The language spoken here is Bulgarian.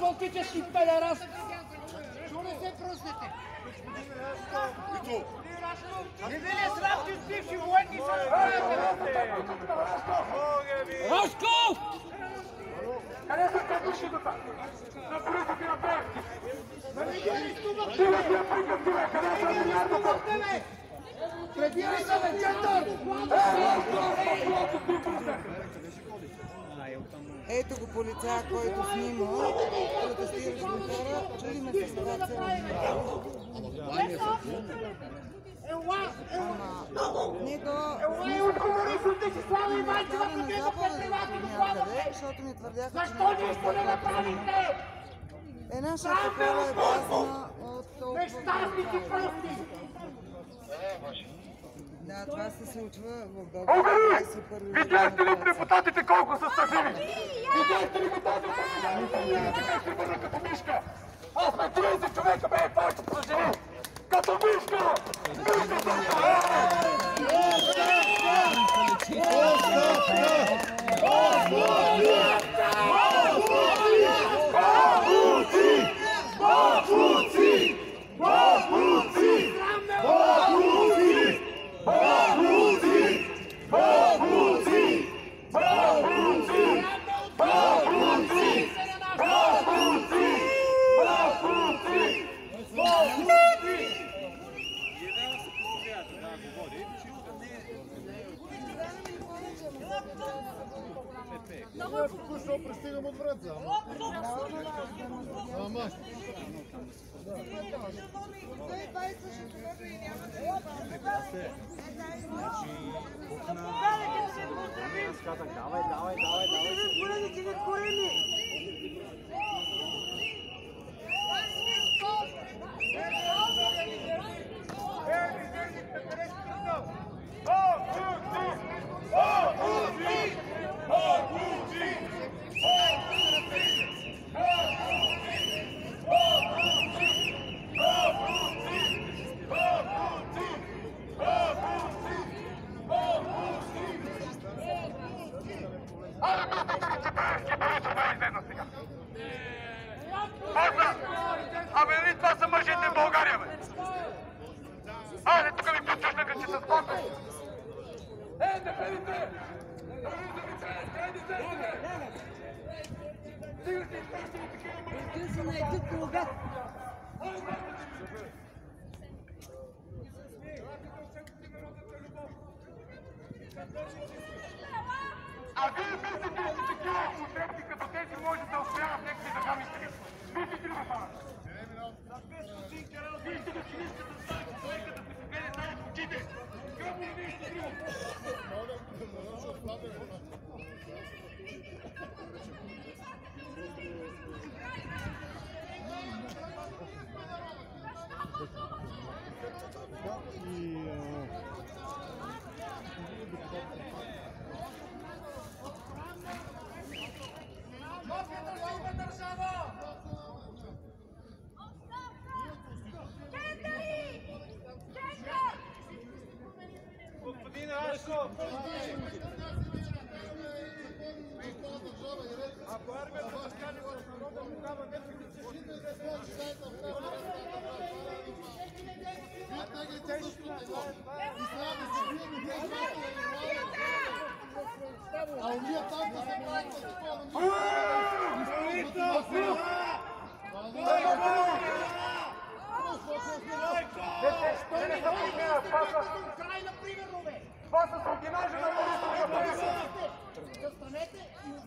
политически педераст! Що не се пръснете? Не ви ли срам, че с бивши военни се справяте? Рашков! Къде са те души до там? На полиците на Пеевски! Нали ги арестувахте, Ти не бе? си я прикъв, ти бе! Къде са Нали ги милиардата? арестувахте, бе? Пребирай се, бе, Чентър! Ето го полицая, който снима протестиращи хора. Чудиме се сега цяло Ела! Ама не да да някъде, докладите! защото ми твърдяха, че Защо нищо не направихте? Една шапка е празна от толкова... Нещастници полицаи. пръсти! Да, това се случва в България Българи! 21 век. Видяхте ли депутатите колко са стабили? Видяхте ли президент? Как се върна като мишка? Аз сме 30 човека, бе, повечето са жени! Като мишка! Мишка! Току-що пристигам от Враца. Ама, Абе, нали това са мъжете в България, бе? Айде, тук ми почушна като че с бомба. Е, да ходите! А вие мислите, че такива концепти като тези може да успяват в някакви държавни страни? Мислите ли го това? Вие сте да си искате да станете човека да се погледа само в очите. Какво ли вие сте друго? А уния там да се правят Те не са подмина, това са... Украина, примерно, бе! Това са слугинажи на полицията. Застанете и